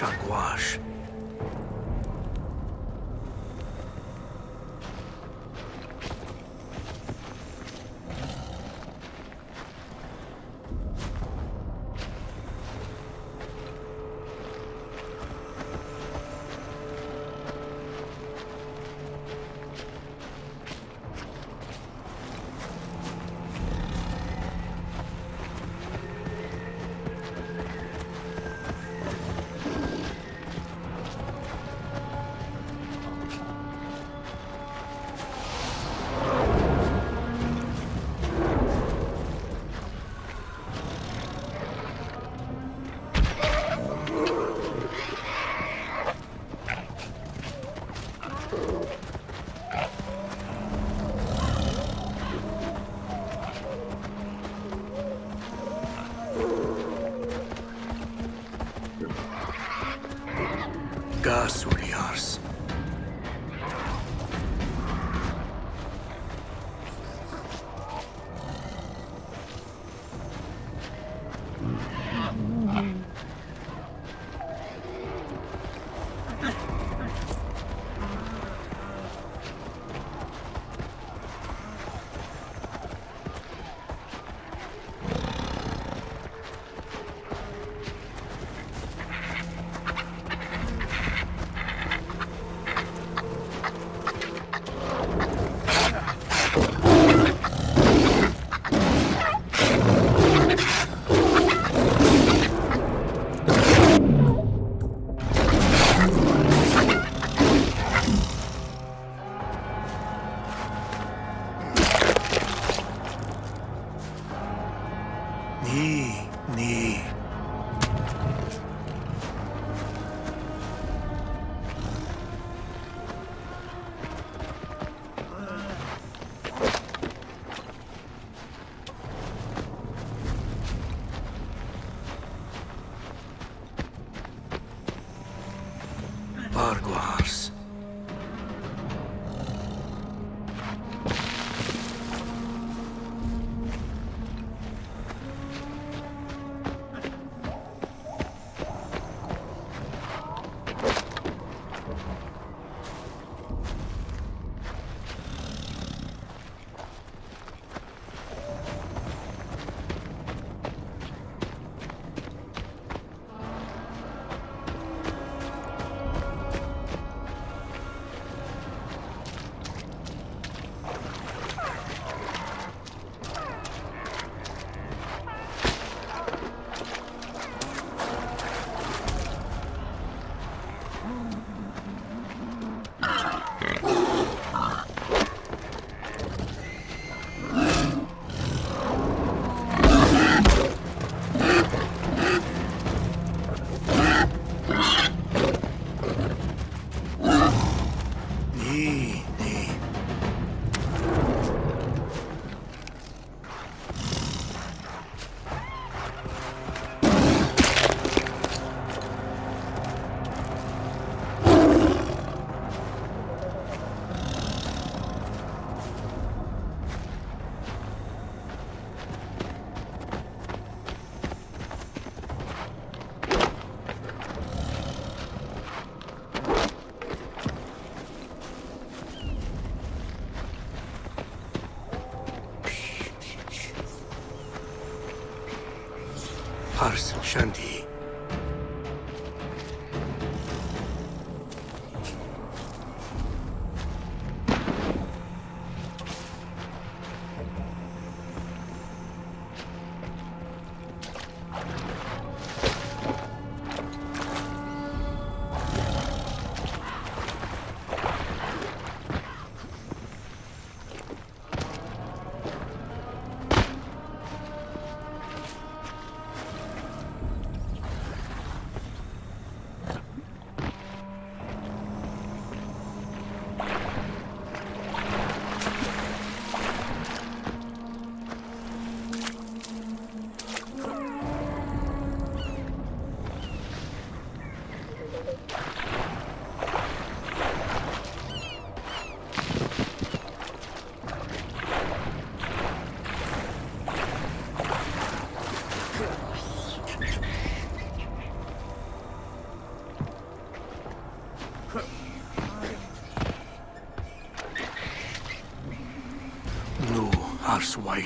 上挂失 Gasuriars. Pars Shanti. ワイ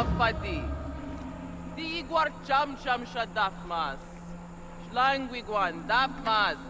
Mafati. Di Igwar Cham Cham Shadafmas. Shlangwigwan, Dafmas.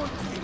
Nasty!